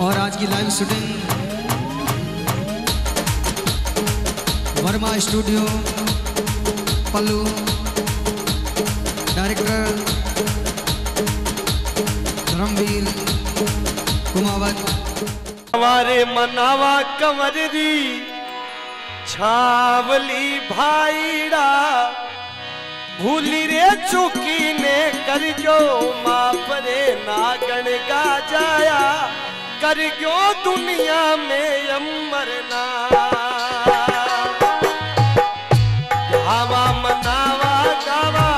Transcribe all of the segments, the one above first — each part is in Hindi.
और आज की लाइव शूटिंग वर्मा स्टूडियो पल्लू डायरेक्टर धर्मवीर कुमावत। हमारे मनावा कंवर दी छावली भाईड़ा, भूली रे चुकी ने कर जो रे नागण गा जाया कर गयो दुनिया में अमर ना हवा मनावा गावा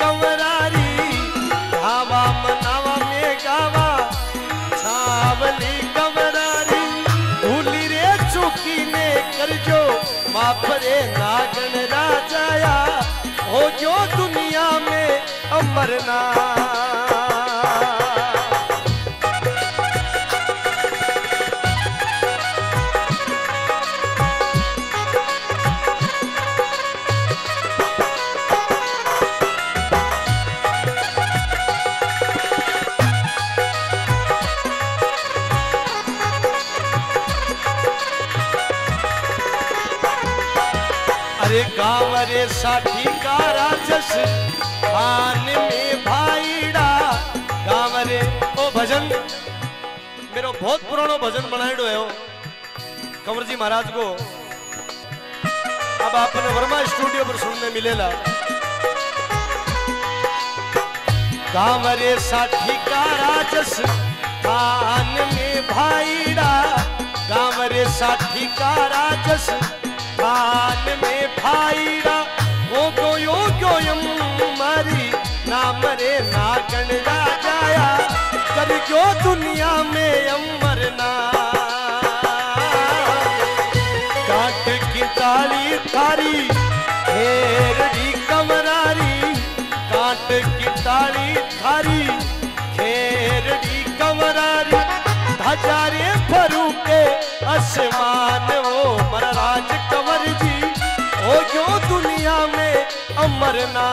कंवरारी हवा मनावा में गावा, छावली कंवरारी भूली रे चुकी ने कर जो हो दुनिया में अमरना अरे गाँव रे साठी का राजस खान में भाईड़ा। गाँव रे ओ भजन, मेरो बहुत पुरानो भजन बनाएडो है कंवर जी महाराज को अब आपने वर्मा स्टूडियो पर सुनने मिलेला। गाँव रे साठी का राजस खान में भाईड़ा। गाँव रे साठी का राजस रे नागण राजाया कर जो दुनिया में अमर ना? काट की ताली थारी हेरड़ी कमरारी काट की ताली थारी खेरड़ी कमरारी हजारे फरू के आसमान वो मरराज कंवर जी हो जो दुनिया में अमरना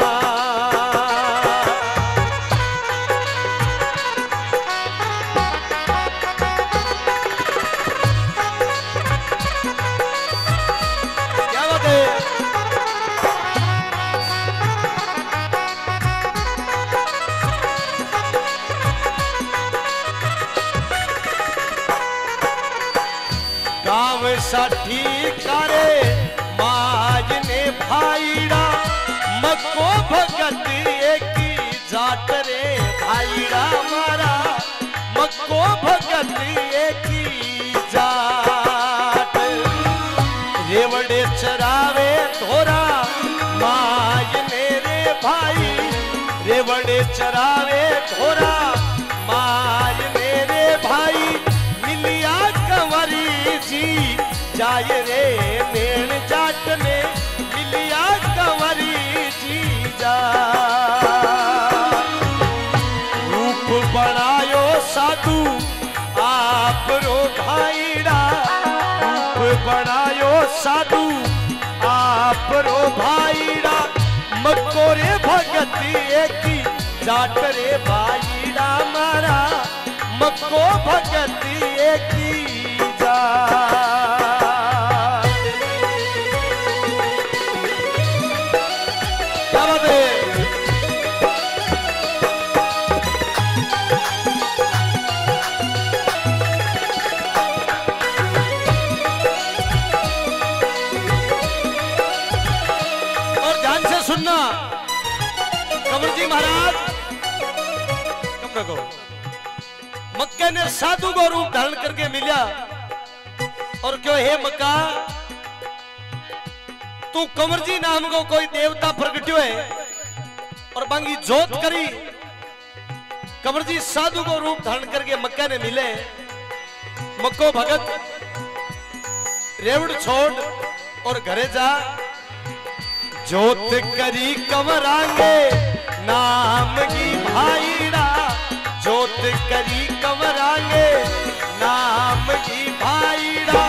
गाँव साठी करे माज ने भाईड़ा मको भगत एक जाट रे भाईड़ा मारा। मको भगत एक जाट रेवड़े चरावे थोरा माज ने रे भाई। रेवड़े चरावे थोरा जाय रे नेण जाट ने, मिलिया कंवरी जी जा। रूप बनायो साधु आप रो भाईड़ा। रूप बनायो साधु आप रो भाईड़ा मकोरे भगती एकी, जाट रे भाईड़ा मारा। मको भगती एकी जा। महाराज। मक्के ने साधु को रूप धारण करके मिला। और क्यों हे मक्का, तू कंवर जी नाम को कोई देवता प्रगट्यो है और बांगी जोत करी। कंवर जी साधु को रूप धारण करके मक्का ने मिले। मक्को भगत, रेवड़ छोड़ और घरे जा। जोत करी कमरांगे। नाम की भाईड़ा जोत करी कवरांगे। नाम की भाईड़ा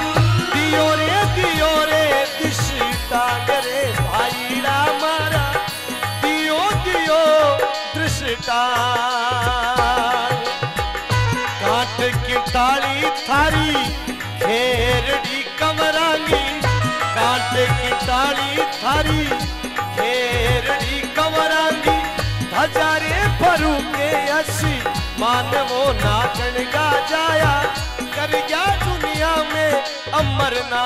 दियोरे रे, दियो रे दिश टांगरे भाईड़ा मारा। दियो दियो दृष्टा भरू के असी। मानवो नाचन गा जाया कर गया दुनिया में अमरना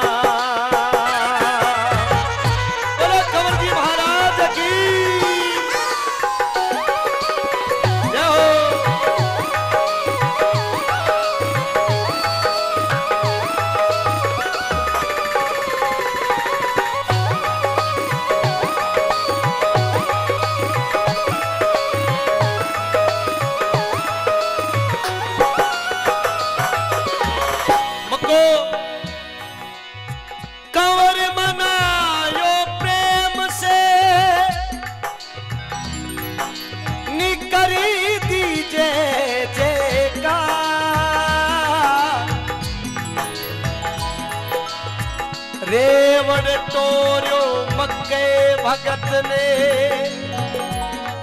भगत ने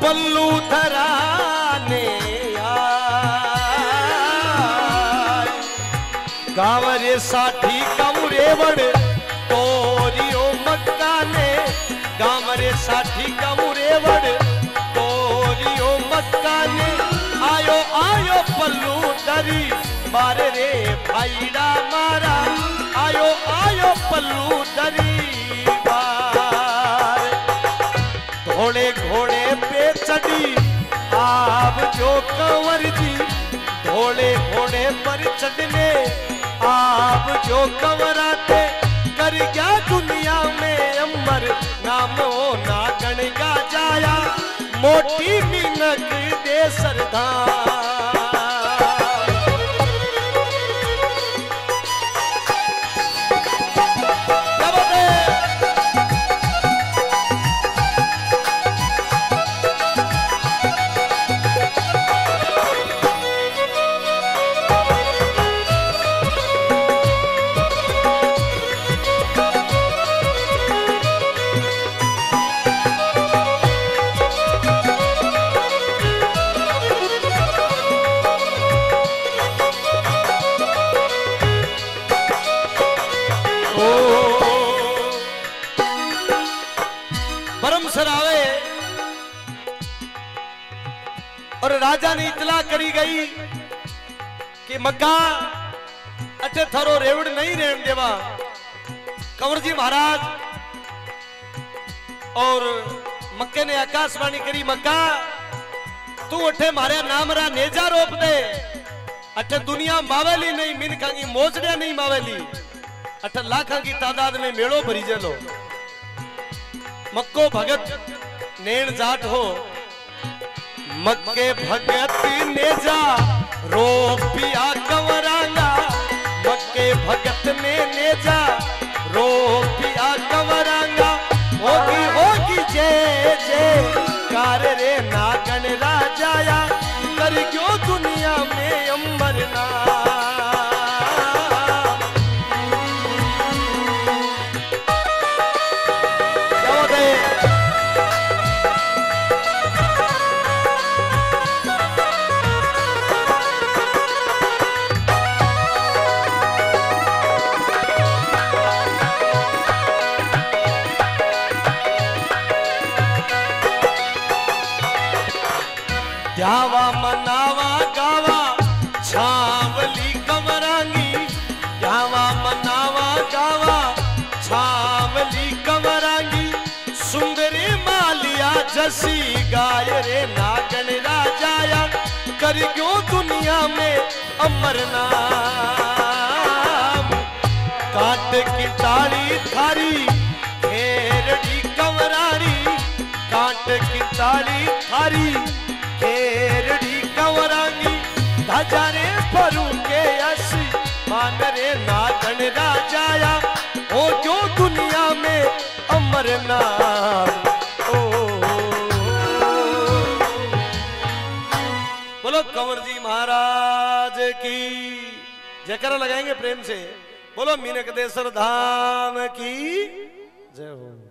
पल्लू धराने गावरे साठी कमुरेवड़ तोरियो मक्का ने गावरे साठी कमुरेवड़ तोरियो मक्का ने आयो आयो पल्लू डरी मारे रे भाईड़ा मारा। आयो आयो पल्लू डरी आप जो कंवर जी घोड़े घोड़े पर चढ़ने, आप जो कंवर आते कर गया दुनिया में अमर, नाम हो ना गण जाया, मोटी मीनक दे सरदार। राजा ने इतला करी गई कि मक्का अटे थारो रेवड़ नहीं रेण देवा। कंवर जी महाराज और मक्के ने आकाशवाणी करी, मक्का, तू अठे मारे नाम रा नेजा रोप दे। अठे दुनिया मावेली नहीं मिनखा की मोजड़िया नहीं मावेली। अठ लाखा की तादाद में मेड़ो भरी जलो। मक्को भगत नेण जाट हो मक्के भगत ने जा रो पिया कंवरांगा मक्के भगत ने ने जा रो पिया कंवरांगा होगी होगी जय जय कार रे ध्यावा मनावा, गावा छावली कमरांगी ध्यावा मनावा, गावा छावली कमरांगी सुंदरी मालिया जसी गाय रे नागन राजाया। कर क्यों दुनिया में अमर राजाया ओ, जो दुनिया में अमर नाम। ओ। बोलो कंवर जी महाराज की जयकारा लगाएँगे प्रेम से। बोलो मीनक देसर धाम की। जय हो।